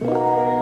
What's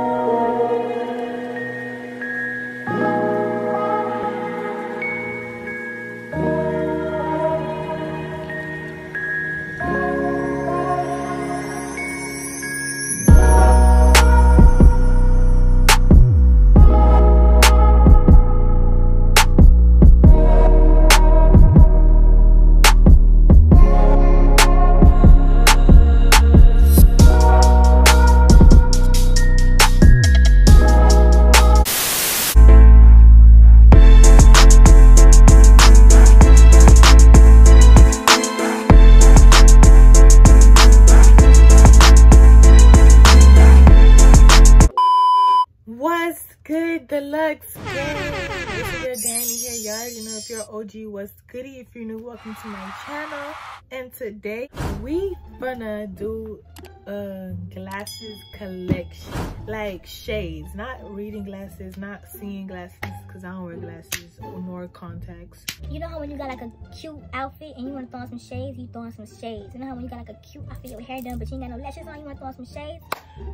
Deluxe gang? It's your Danny here. Y'all already know if you're OG, what's goody? If you're new, welcome to my channel. And today, we gonna do a glasses collection. Like shades, not reading glasses, not seeing glasses, because I don't wear glasses nor contacts. You know how when you got like a cute outfit and you want to throw on some shades, you throw on some shades. You know how when you got like a cute outfit, with hair done, but you ain't got no lashes on, you want to throw on some shades?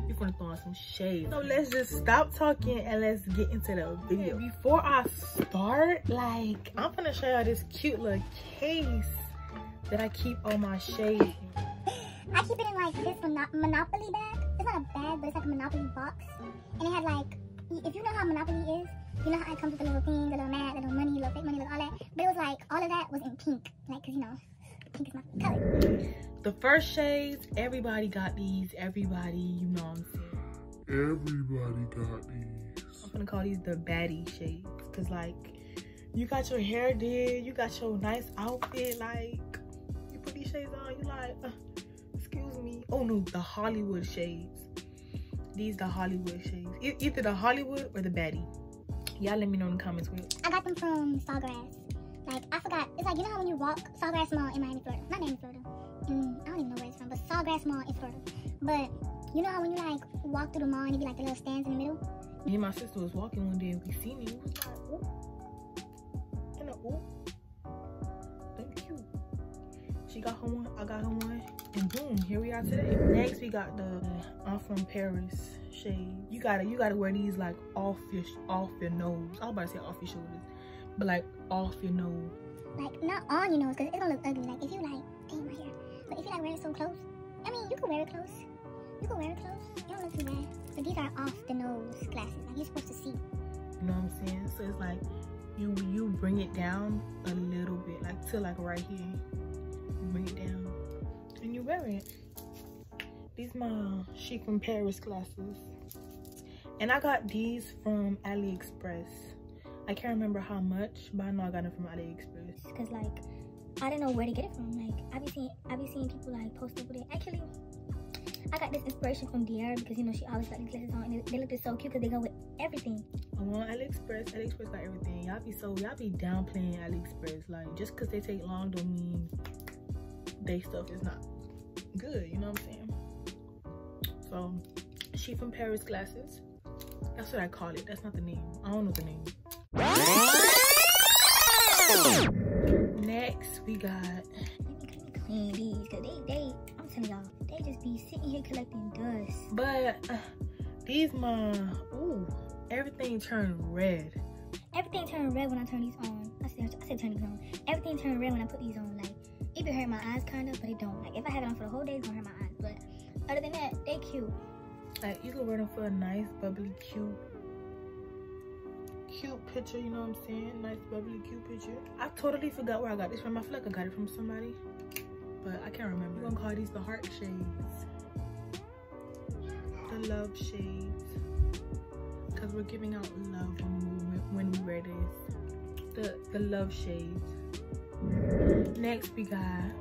You're gonna throw on some shades. So let's just stop talking and let's get into the video. Before I start, like, I'm gonna show y'all this cute little case that I keep all my shades in. I keep it in like this Mono Monopoly bag. It's not a bag, but it's like a Monopoly box. And it had like, if you know how Monopoly is, you know how it comes with a little thing, a little mat, a little money, little fake money, little all that. But it was like, all of that was in pink. Like, cause you know, pink is my color. The first shades, everybody got these. Everybody, you know what I'm saying. Everybody got these. I'm gonna call these the baddie shades. Cause like, you got your hair did, you got your nice outfit, like, you put these shades on, you like, uh, Oh no, the Hollywood shades. These the Hollywood shades. E either the Hollywood or the baddie. Y'all let me know in the comments. Which. I got them from Sawgrass. Like, I forgot. It's like, you know how when you walk Sawgrass Mall in Miami, Florida. Not Miami, Florida. Mm, I don't even know where it's from, but Sawgrass Mall in Florida. But, you know how when you like walk through the mall and it be like the little stands in the middle? Me and my sister was walking one day and we seen it. We was like, ooh. And a ooh. Thank you. She got her one, I got her one. And boom, here we are today. Next we got the I'm from Paris shade. You gotta you gotta wear these like off your off your nose. I was about to say off your shoulders, but like off your nose. Like, not on your nose, because it's gonna look ugly. Like, if you like, damn, my hair. But if you like wear it so close, I mean, you can wear it close. You can wear it close. It don't look too bad. But these are off the nose glasses. Like, you're supposed to see. You know what I'm saying? So it's like you you bring it down a little bit, like to like right here. You bring it down you. These my Chic from Paris glasses. And I got these from AliExpress. I can't remember how much, but I know I got them from AliExpress. Because, like, I don't know where to get it from. Like, I be seeing, I be seeing people, like, post with it. Actually, I got this inspiration from Dior because, you know, she always got these glasses on. And they, look so cute because they go with everything. I'm on AliExpress. AliExpress got everything. Y'all be so, y'all be downplaying AliExpress. Like, just because they take long don't mean they stuff is not good. You know what I'm saying? So, she from Paris glasses. That's what I call it. That's not the name. I don't know the name. Next, we got Clean these because they, they, I'm telling y'all, they just be sitting here collecting dust. But uh, these my ooh, everything turned red. Everything turned red when I turn these on. I said, I said turn these on. Everything turned red when I put these on. Like, it be hurt my eyes kind of, but it don't. Like, if I have whole day, gonna hurt my eyes. But other than that, they cute. Like you can wear them for a nice, bubbly, cute, cute picture. You know what I'm saying? Nice, bubbly, cute picture. I totally forgot where I got this from. I feel like I got it from somebody, but I can't remember. We're gonna call these the heart shades, the love shades, because we're giving out love when we, when we wear this. The the love shades. Next we got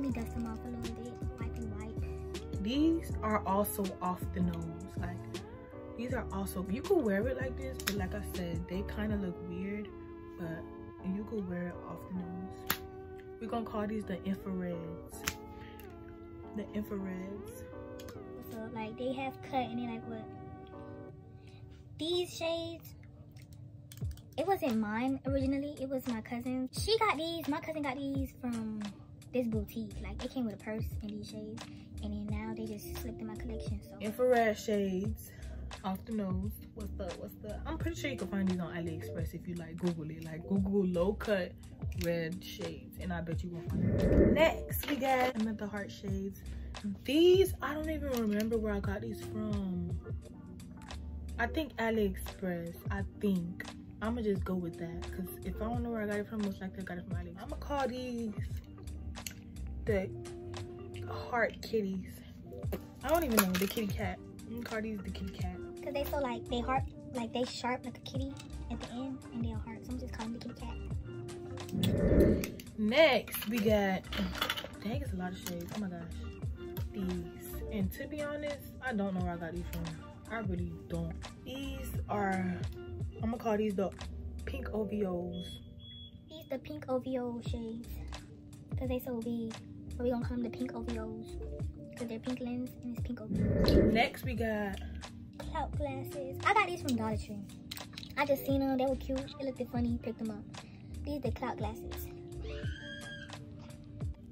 Let me dust them off a little bit. Wipey wipe. these are also off the nose like these are also you could wear it like this but like i said they kind of look weird but you could wear it off the nose we're gonna call these the infrareds the infrareds So, like, they have cut and they like what? These shades, it wasn't mine originally. It was my cousin. She got these. My cousin got these from this boutique. Like it came with a purse and these shades, and then now they just slipped in my collection. So Infrared shades off the nose. What's the what's the I'm pretty sure you can find these on AliExpress if you like Google it. Like Google low cut red shades and I bet you will find them. Next we got another heart shades. These I don't even remember where I got these from. I think AliExpress. I think. I'ma just go with that because if I don't know where I got it from, most likely I got it from AliExpress. I'ma call these the heart kitties. I don't even know the kitty cat. I'm gonna call these the kitty cat. Cause they so like they heart like they sharp like a kitty at the end and they're heart. So I'm just calling the kitty cat. Next we got dang it's a lot of shades. Oh my gosh. These. And to be honest, I don't know where I got these from. I really don't. These are I'm gonna call these the pink OVOs. These the pink OVO shades. Cause they so big. So we gonna call them the pink OVOs. Cause they're pink lens and it's pink OVO. Next we got Clout glasses. I got these from Dollar Tree. I just seen them. They were cute. It looked funny. Picked them up. These the clout glasses.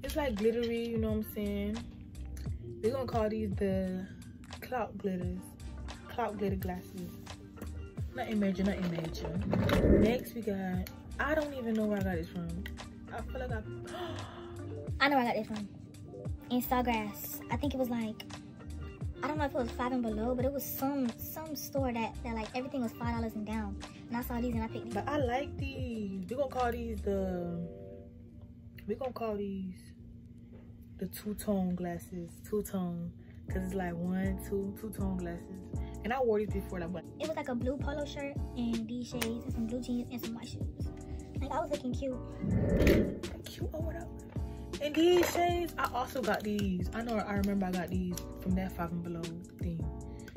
it's like glittery, you know what I'm saying? We're gonna call these the clout glitters. Clout glitter glasses. Nothing major, nothing major. Next we got I don't even know where I got this from. I feel like I I know where I got this from. In Sawgrass. I think it was like I don't know if it was five and below, but it was some some store that, that like everything was five dollars and down. And I saw these and I picked these. But I like these. We're gonna call these the we're gonna call these the two-tone glasses. Two-tone. Cause it's like one, two, two-tone glasses. And I wore these before like but It was like a blue polo shirt and these shades and some blue jeans and some white shoes. Like I was looking cute. cute or whatever. And these shades, I also got these. I know I remember I got these from that five and below thing.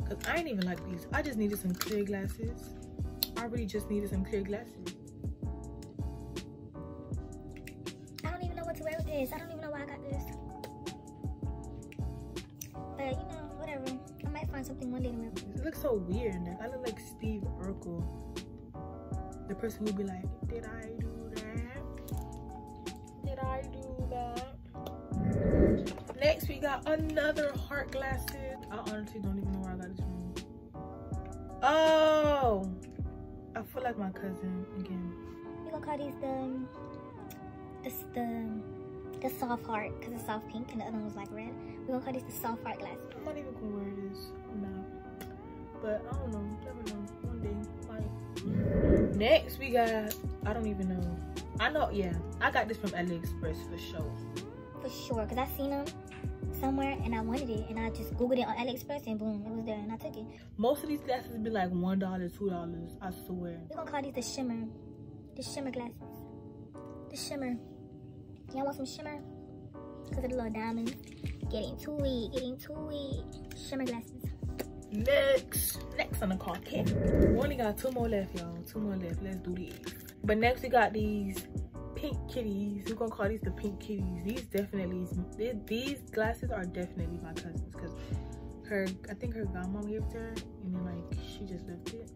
Cause I ain't even like these. I just needed some clear glasses. I really just needed some clear glasses. I don't even know what to wear with this. I don't even know why I got this. But you know, whatever. I might find something one day to wear. It looks so weird. Like I look like Steve Urkel. The person who'd be like, Did I do that? Did I got another heart glasses. I honestly don't even know where I got this from. Oh I feel like my cousin again. We gonna call these the this the the soft heart because it's soft pink and the other one was like red. We gonna call these the soft heart glasses. I'm not even gonna wear this now. But I don't know. Never know. One day. Like next we got I don't even know. I know yeah. I got this from AliExpress for sure. For sure, because I seen them somewhere and I wanted it and I just googled it on AliExpress and boom, it was there and I took it. Most of these glasses be like one dollar, two dollars. I swear. We're gonna call these the shimmer. The shimmer glasses. The shimmer. Y'all want some shimmer? Because of the little diamonds. Getting too weak, getting too weak. Shimmer glasses. Next, next on the call, kit. We only got two more left, y'all. Two more left. Let's do these. But next we got these pink kitties. We're gonna call these the pink kitties. These definitely, these, these glasses are definitely my cousin's because her, I think her grandma gave to her, and then like she just left it.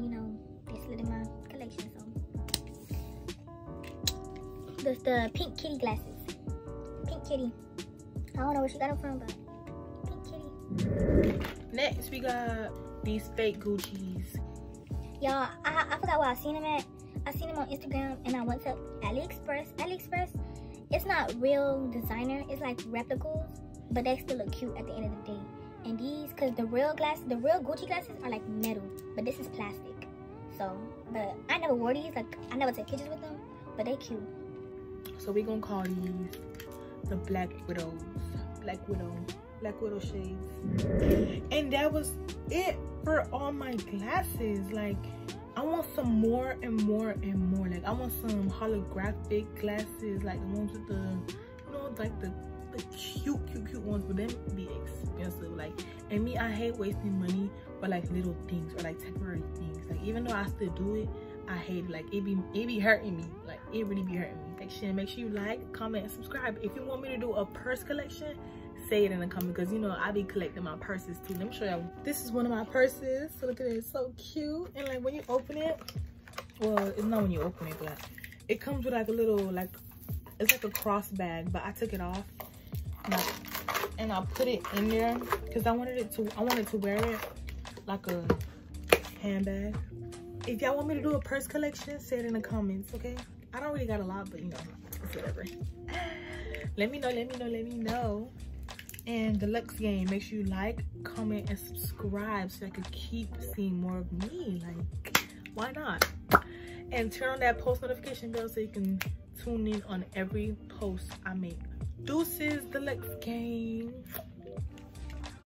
You know, they slid in my collection, so. There's the pink kitty glasses. Pink kitty. I don't know where she got them from, but pink kitty. Next we got these fake Gucci's. Y'all, I, I forgot where I seen them at. I seen them on Instagram and I went to AliExpress. AliExpress, it's not real designer. It's like replicas, but they still look cute at the end of the day. And these, cause the real glass, the real Gucci glasses are like metal, but this is plastic. So, but I never wore these. Like I never took pictures with them, but they cute. So we gonna call these the Black Widows. Black Widow. Black Widow shades. And that was it for all my glasses. Like, want some more and more and more. Like, I want some holographic glasses. Like, the ones with the, you know, like the, the cute, cute, cute ones. But them be expensive. Like, and me, I hate wasting money for, like, little things or, like, temporary things. Like, even though I still do it, I hate it. Like it be it be hurting me. Like it really be hurting me. Like shit, make sure you like, comment, and subscribe. If you want me to do a purse collection, say it in the comment because you know I be collecting my purses too. Let me show y'all. This is one of my purses. So look at it, it's so cute. And like when you open it, well, it's not when you open it, but it comes with like a little like it's like a cross bag, but I took it off and I, and I put it in there because I wanted it to I wanted to wear it like a handbag. If y'all want me to do a purse collection, say it in the comments, okay? I don't really got a lot, but you know, it's whatever. let me know, let me know, let me know. And deluxe gang, make sure you like, comment, and subscribe so I can keep seeing more of me. Like, why not? And turn on that post notification bell so you can tune in on every post I make. Deuces deluxe gang.